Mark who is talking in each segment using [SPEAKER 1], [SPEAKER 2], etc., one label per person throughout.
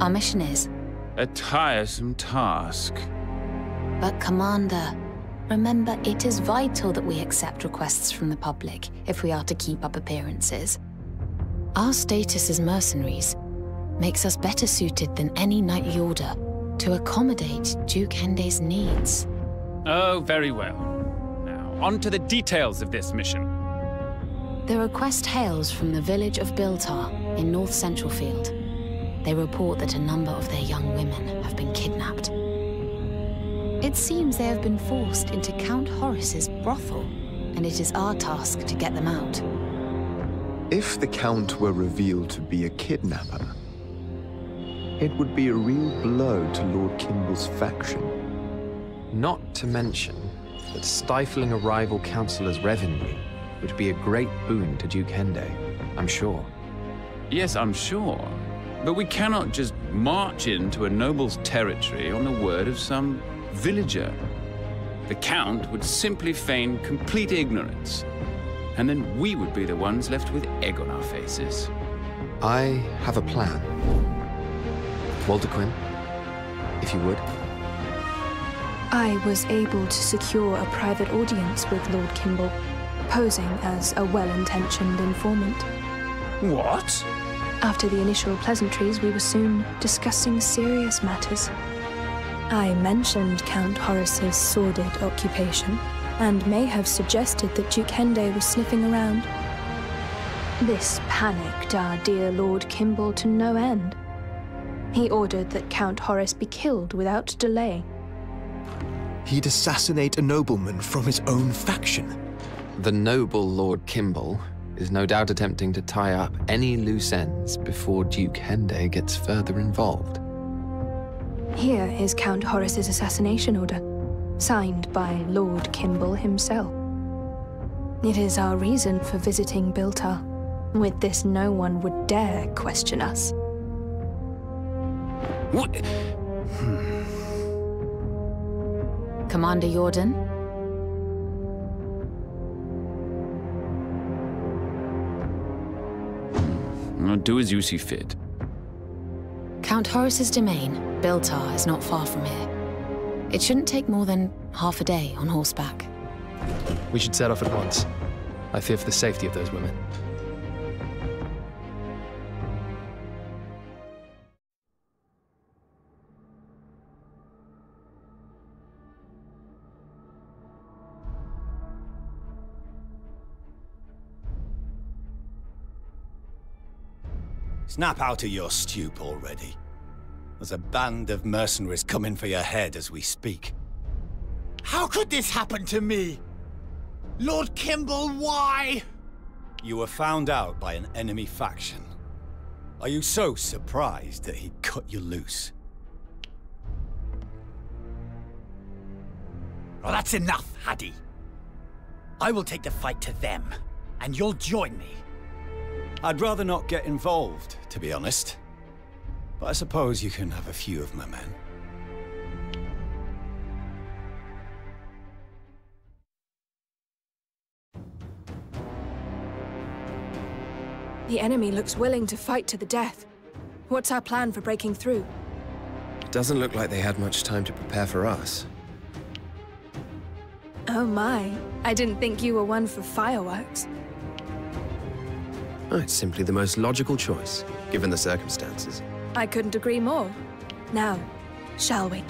[SPEAKER 1] our mission is.
[SPEAKER 2] A tiresome task.
[SPEAKER 1] But Commander, remember it is vital that we accept requests from the public if we are to keep up appearances. Our status as mercenaries makes us better suited than any knightly order to accommodate Duke Hende's needs.
[SPEAKER 2] Oh, very well. Now, on to the details of this mission.
[SPEAKER 1] The request hails from the village of Biltar in North Central Field. They report that a number of their young women have been kidnapped. It seems they have been forced into Count Horace's brothel, and it is our task to get them out.
[SPEAKER 3] If the Count were revealed to be a kidnapper, it would be a real blow to Lord Kimball's faction.
[SPEAKER 4] Not to mention that stifling a rival councillor's revenue would be a great boon to Duke Hende, I'm sure.
[SPEAKER 2] Yes, I'm sure. But we cannot just march into a noble's territory on the word of some villager. The Count would simply feign complete ignorance, and then we would be the ones left with egg on our faces.
[SPEAKER 4] I have a plan. Waltaquin, if you would.
[SPEAKER 5] I was able to secure a private audience with Lord Kimball, posing as a well-intentioned informant.
[SPEAKER 2] What?
[SPEAKER 5] After the initial pleasantries, we were soon discussing serious matters. I mentioned Count Horace's sordid occupation, and may have suggested that Duke Hende was sniffing around. This panicked our dear Lord Kimball to no end. He ordered that Count Horace be killed without delay.
[SPEAKER 6] He'd assassinate a nobleman from his own faction.
[SPEAKER 4] The noble Lord Kimball is no doubt attempting to tie up any loose ends before Duke Hende gets further involved.
[SPEAKER 5] Here is Count Horace's assassination order, signed by Lord Kimball himself. It is our reason for visiting Biltar. With this, no one would dare question us.
[SPEAKER 2] What?
[SPEAKER 1] Commander Jordan?
[SPEAKER 2] Do as you see fit.
[SPEAKER 1] Count Horace's domain, Biltar, is not far from here. It shouldn't take more than half a day on horseback.
[SPEAKER 7] We should set off at once. I fear for the safety of those women.
[SPEAKER 8] Snap out of your stupe already. There's a band of mercenaries coming for your head as we speak.
[SPEAKER 9] How could this happen to me? Lord Kimball, why?
[SPEAKER 8] You were found out by an enemy faction. Are you so surprised that he cut you loose?
[SPEAKER 9] Well, that's enough, Haddy. I will take the fight to them, and you'll join me.
[SPEAKER 8] I'd rather not get involved, to be honest. But I suppose you can have a few of my men.
[SPEAKER 5] The enemy looks willing to fight to the death. What's our plan for breaking through?
[SPEAKER 4] It doesn't look like they had much time to prepare for us.
[SPEAKER 5] Oh my, I didn't think you were one for fireworks.
[SPEAKER 4] Oh, it's simply the most logical choice, given the circumstances.
[SPEAKER 5] I couldn't agree more. Now, shall we?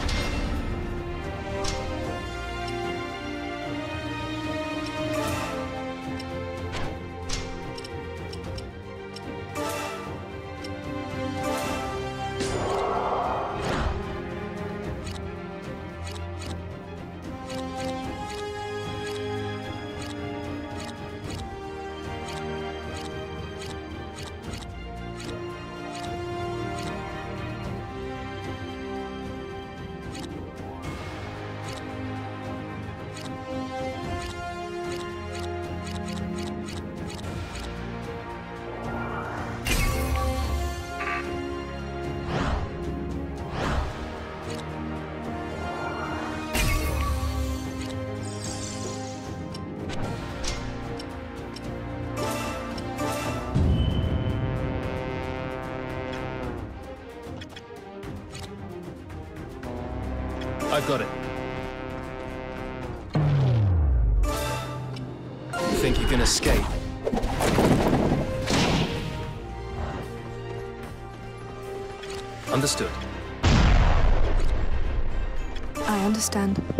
[SPEAKER 7] Think you can escape? Understood.
[SPEAKER 5] I understand.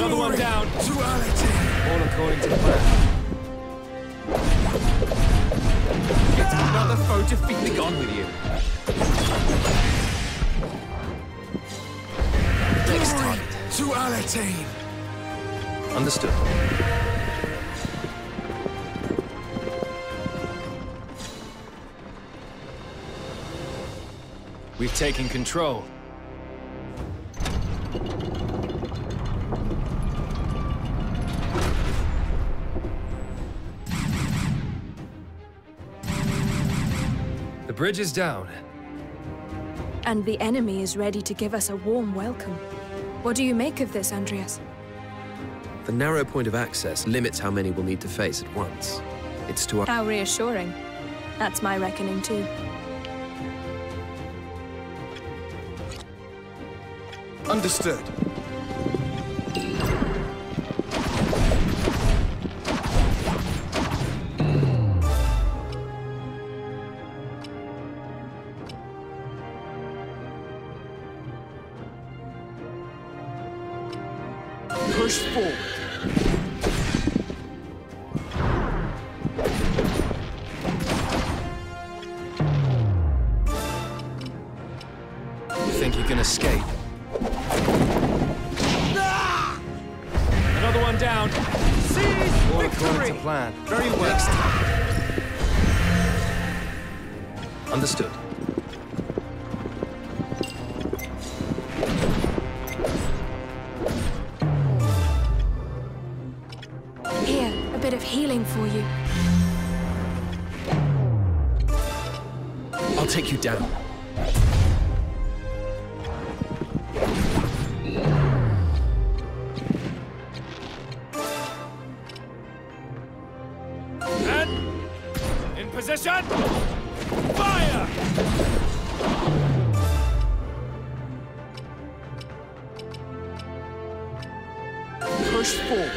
[SPEAKER 7] Another one down. All according to plan.
[SPEAKER 4] Get another foe defeat. Be gone with you.
[SPEAKER 6] Next time, to Alletain!
[SPEAKER 7] Understood. We've taken control. Bridge is down.
[SPEAKER 5] And the enemy is ready to give us a warm welcome. What do you make of this, Andrias?
[SPEAKER 10] The narrow point of access limits how many we'll need to face at once. It's to our...
[SPEAKER 5] How reassuring. That's my reckoning, too.
[SPEAKER 6] Understood.
[SPEAKER 7] Another one down. Seize All according to plan. Very well. Understood.
[SPEAKER 5] Here, a bit of healing for you.
[SPEAKER 10] I'll take you down.
[SPEAKER 4] Push forward.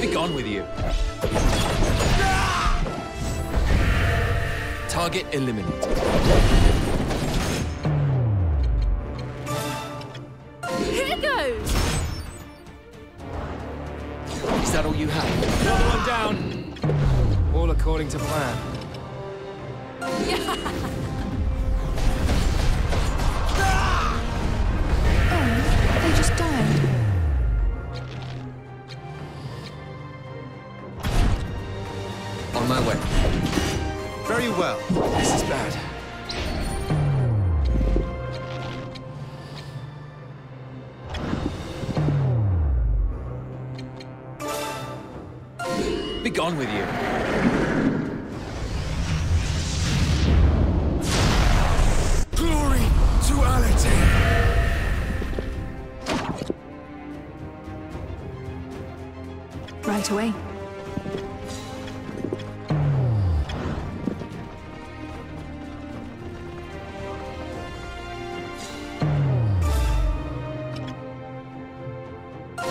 [SPEAKER 4] Be gone with you. Target eliminated.
[SPEAKER 5] Here goes!
[SPEAKER 4] Is that all you have?
[SPEAKER 7] Another one down. All according to plan.
[SPEAKER 5] Oh, just died.
[SPEAKER 10] On my way.
[SPEAKER 6] Very well.
[SPEAKER 7] This is bad.
[SPEAKER 4] Be gone with you.
[SPEAKER 5] Away.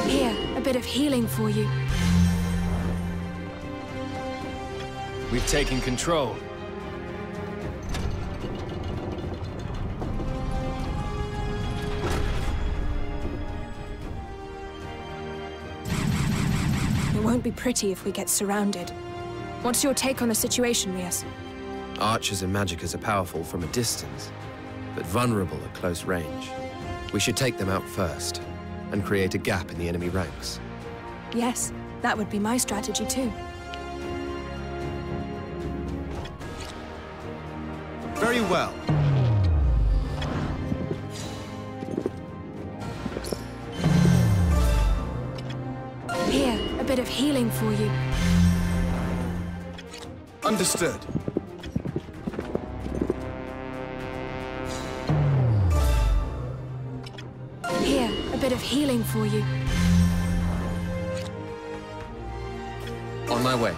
[SPEAKER 5] Here, a bit of healing for you.
[SPEAKER 7] We've taken control.
[SPEAKER 5] won't be pretty if we get surrounded. What's your take on the situation, Rias?
[SPEAKER 10] Archers and magickers are powerful from a distance, but vulnerable at close range. We should take them out first, and create a gap in the enemy ranks.
[SPEAKER 5] Yes, that would be my strategy too.
[SPEAKER 6] Very well.
[SPEAKER 5] Bit of healing for you.
[SPEAKER 6] Understood.
[SPEAKER 5] Here, a bit of healing for you.
[SPEAKER 10] On my way.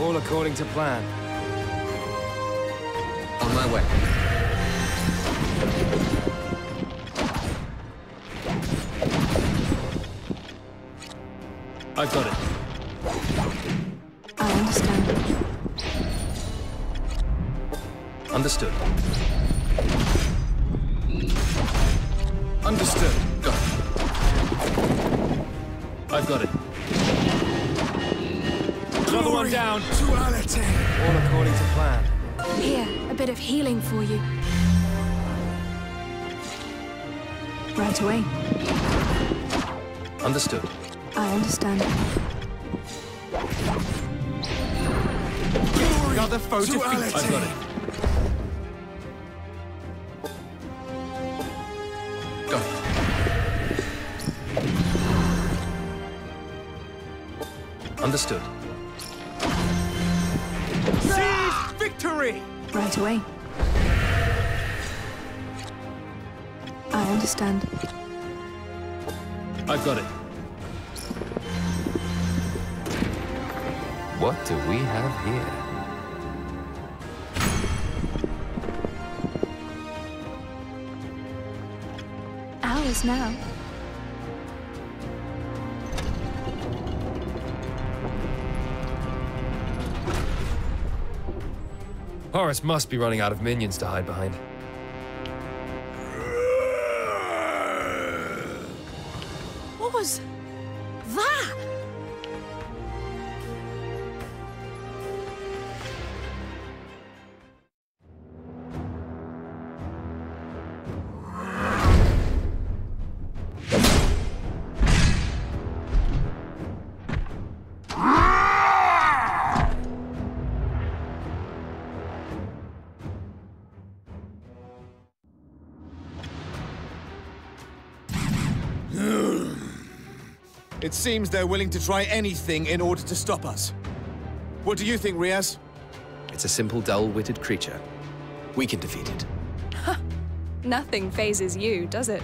[SPEAKER 11] All according to plan.
[SPEAKER 10] On my way.
[SPEAKER 7] I've got it.
[SPEAKER 5] I understand.
[SPEAKER 7] Understood.
[SPEAKER 6] Understood.
[SPEAKER 10] Got it.
[SPEAKER 7] I've got it.
[SPEAKER 11] Another one down.
[SPEAKER 6] To Alletain!
[SPEAKER 11] All according to plan.
[SPEAKER 5] Here, a bit of healing for you. Right away.
[SPEAKER 7] Understood.
[SPEAKER 5] I understand.
[SPEAKER 6] Another foe
[SPEAKER 7] To
[SPEAKER 6] defeated.
[SPEAKER 7] I've got it.
[SPEAKER 10] Got it.
[SPEAKER 7] Understood.
[SPEAKER 11] Seize victory!
[SPEAKER 5] Right away. I understand.
[SPEAKER 7] I've got it.
[SPEAKER 4] What do we have here?
[SPEAKER 5] Ours now.
[SPEAKER 7] Horace must be running out of minions to hide behind.
[SPEAKER 6] It seems they're willing to try anything in order to stop us. What do you think, Riaz?
[SPEAKER 10] It's a simple, dull-witted creature. We can defeat it.
[SPEAKER 5] Nothing phases you, does it?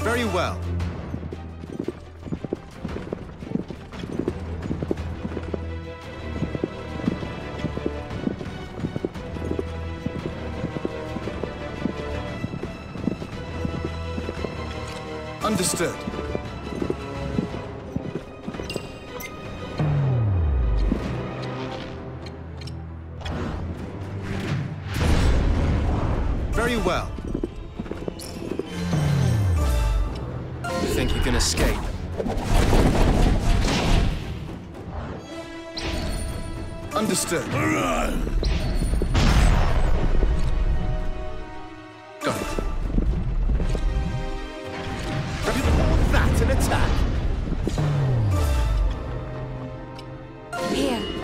[SPEAKER 6] Very well. Understood. Very well.
[SPEAKER 7] You think you can escape?
[SPEAKER 6] Understood.
[SPEAKER 10] Got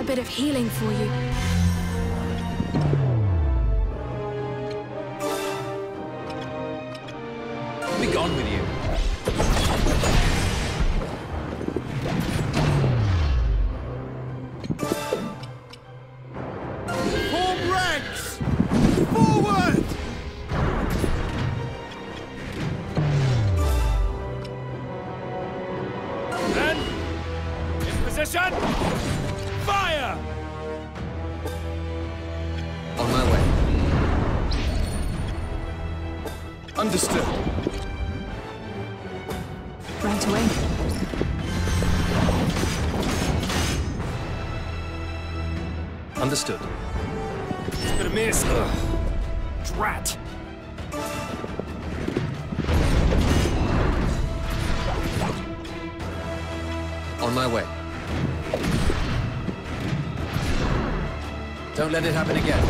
[SPEAKER 5] bit of healing for you. Right away.
[SPEAKER 7] Understood.
[SPEAKER 12] But a miss. Ugh. Drat.
[SPEAKER 10] On my way. Don't let it happen again.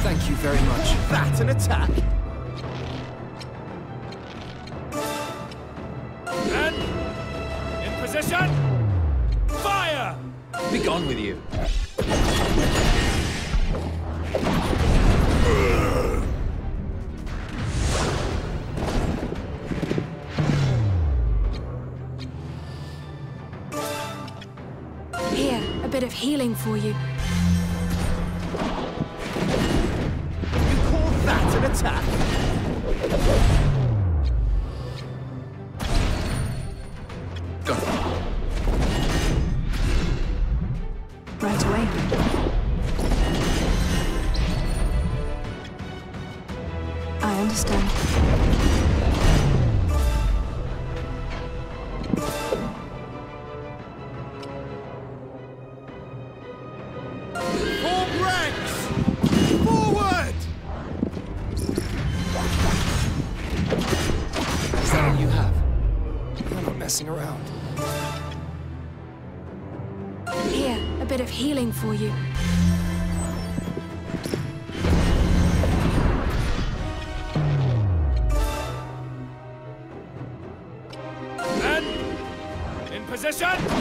[SPEAKER 10] Thank you very much.
[SPEAKER 6] That an attack?
[SPEAKER 5] Bit of healing for you.
[SPEAKER 6] You call that an attack?
[SPEAKER 7] Messing around.
[SPEAKER 5] Here, a bit of healing for you.
[SPEAKER 12] Then, in position,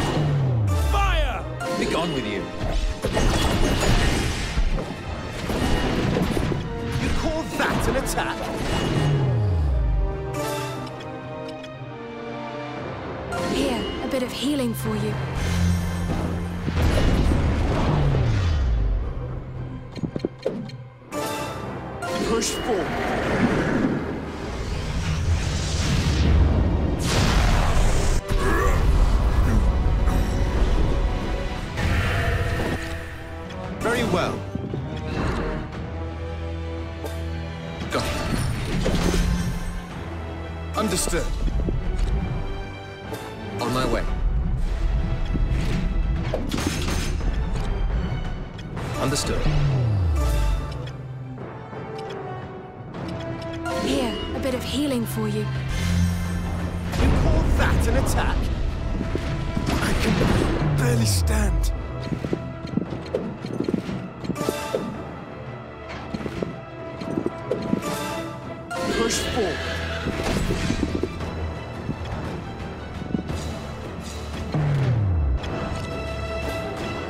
[SPEAKER 6] Push forward.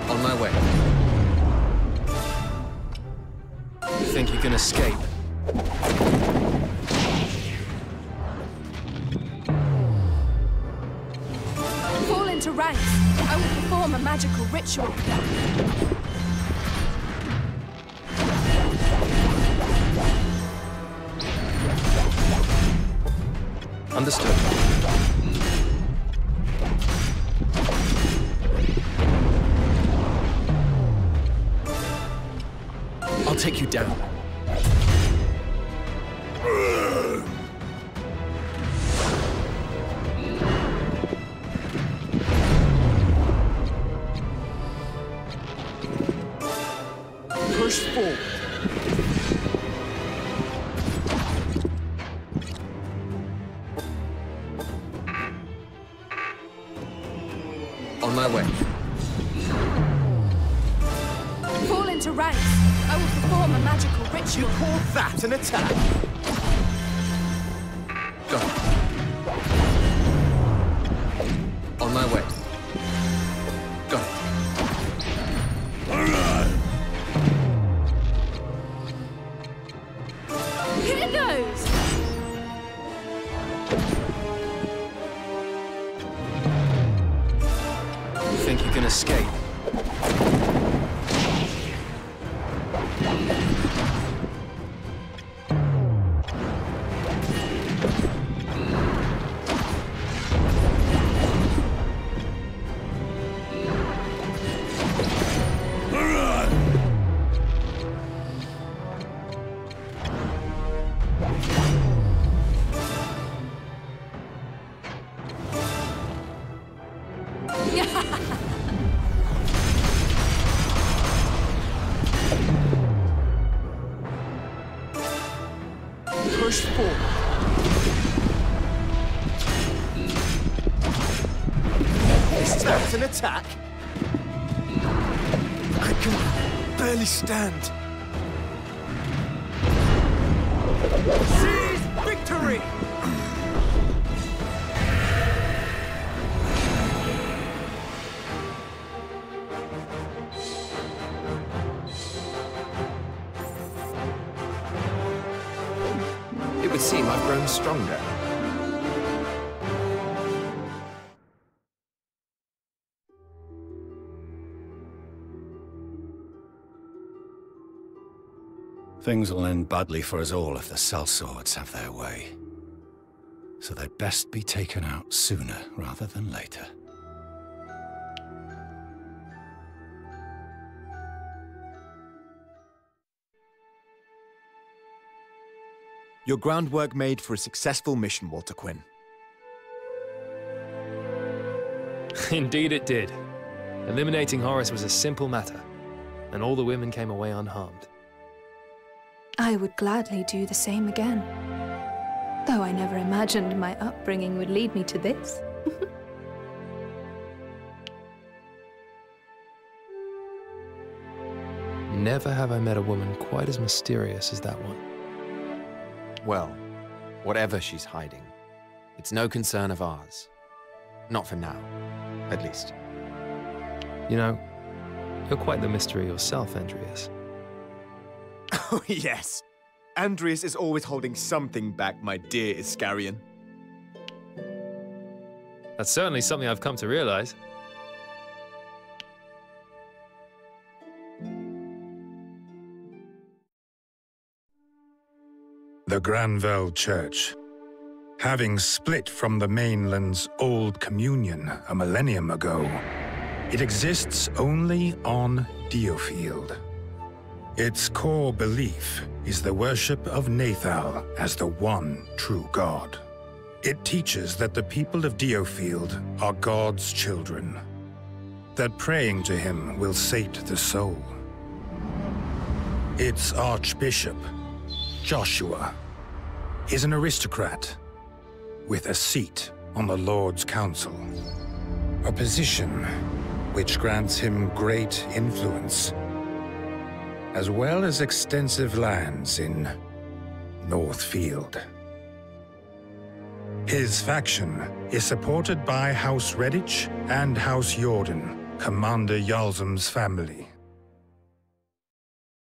[SPEAKER 10] On my way.
[SPEAKER 5] You
[SPEAKER 7] think you can escape?
[SPEAKER 5] Fall into ranks. I will perform a magical ritual.
[SPEAKER 7] Understood.
[SPEAKER 5] Here goes!
[SPEAKER 7] You think you can escape?
[SPEAKER 11] Push forward. Is that an attack? I can barely stand. Seize victory!
[SPEAKER 4] Seem I've grown stronger.
[SPEAKER 8] Things will end badly for us all if the sellswords have their way. So they'd best be taken out sooner rather than later.
[SPEAKER 6] Your groundwork made for a successful mission, Waltaquin.
[SPEAKER 7] Indeed it did. Eliminating Horace was a simple matter, and all the women came away unharmed.
[SPEAKER 5] I would gladly do the same again. Though I never imagined my upbringing would lead me to this.
[SPEAKER 7] Never have I met a woman quite as mysterious as that one.
[SPEAKER 4] Well, whatever she's hiding, it's no concern of ours. Not for now, at least.
[SPEAKER 7] You know, you're quite the mystery yourself, Andrias.
[SPEAKER 6] Oh, yes. Andrias is always holding something back, my dear Iscarian.
[SPEAKER 7] That's certainly something I've come to realize.
[SPEAKER 13] The Granvelle Church. Having split from the mainland's old communion a millennium ago, it exists only on Diofield. Its core belief is the worship of Nathal as the one true God. It teaches that the people of Diofield are God's children, that praying to him will sate the soul. Its archbishop, Joshua, is an aristocrat with a seat on the Lord's Council. A position which grants him great influence, as well as extensive lands in Northfield. His faction is supported by House Redditch and House Jordan, Commander Yalzum's family.